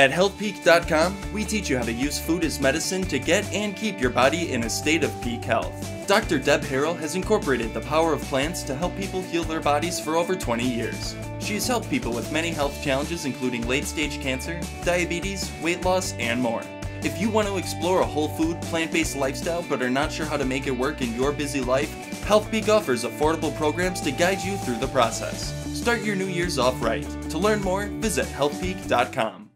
At healthpeak.com, we teach you how to use food as medicine to get and keep your body in a state of peak health. Dr. Deb Harrell has incorporated the power of plants to help people heal their bodies for over 20 years. She has helped people with many health challenges, including late stage cancer, diabetes, weight loss, and more. If you want to explore a whole food, plant based lifestyle but are not sure how to make it work in your busy life, HealthPeak offers affordable programs to guide you through the process. Start your new year's off right. To learn more, visit healthpeak.com.